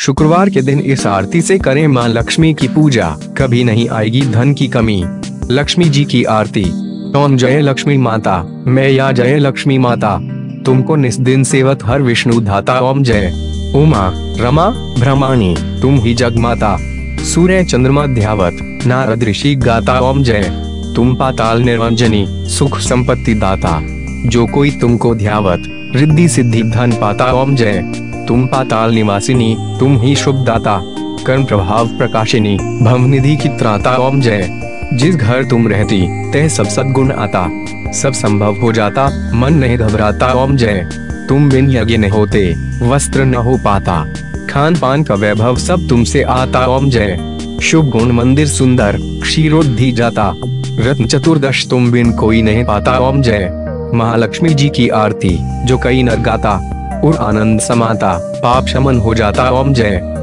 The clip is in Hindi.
शुक्रवार के दिन इस आरती से करें माँ लक्ष्मी की पूजा, कभी नहीं आएगी धन की कमी। लक्ष्मी जी की आरती। ओम जय लक्ष्मी माता, मैं या जय लक्ष्मी माता। तुमको निस्दिन सेवत हर विष्णु धाता ओम जय। उमा, रमा भ्रमाणी तुम ही जग माता। सूर्य चंद्रमा ध्यावत, नारद ऋषि गाता ओम जय। तुम पाताल निर्वंजनी सुख संपत्ति दाता। जो कोई तुमको ध्यावत, रिद्धि सिद्धि धन पाता ओम जय। तुम पाताल निवासिनी, तुम ही शुभ दाता कर्म प्रभाव प्रकाशिनी भव निधि की त्राता ओम जय। जिस घर तुम रहती, तह सब सदगुण आता। सब संभव हो जाता, मन नहीं घबराता ओम जय। तुम बिन यज्ञ न होते, वस्त्र न हो पाता। खान पान का वैभव सब तुमसे आता ओम जय। शुभ गुण मंदिर सुंदर, क्षीरोद्धि जाता। रत्न चतुर्दश तुम बिन कोई नहीं पाता ओम जय। महालक्ष्मी जी की आरती, जो कई नर गाता। और आनंद समाता। पाप शमन हो जाता ओम जय।